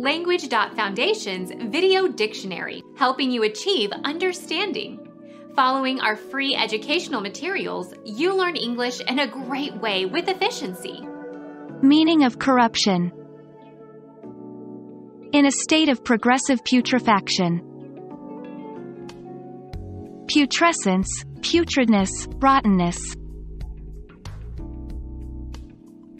Language.Foundation's Video Dictionary, helping you achieve understanding. Following our free educational materials, you learn English in a great way with efficiency. Meaning of corruption. In a state of progressive putrefaction. Putrescence, putridness, rottenness.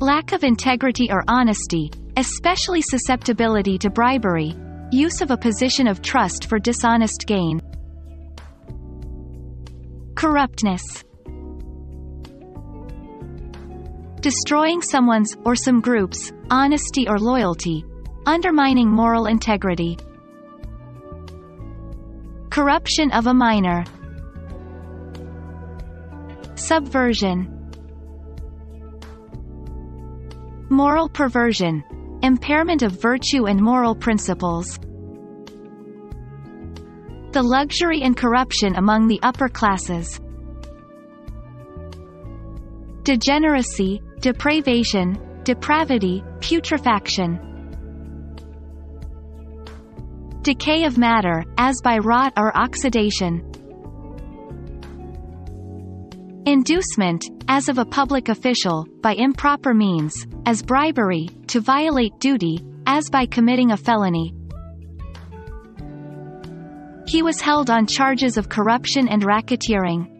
Lack of integrity or honesty, especially susceptibility to bribery. Use of a position of trust for dishonest gain. Corruptness. Destroying someone's, or some group's, honesty or loyalty. Undermining moral integrity. Corruption of a minor. Subversion. Moral perversion. Impairment of virtue and moral principles. The luxury and corruption among the upper classes. Degeneracy, depravation, depravity, putrefaction. Decay of matter, as by rot or oxidation. Inducement, as of a public official, by improper means, as bribery, to violate duty, as by committing a felony. He was held on charges of corruption and racketeering.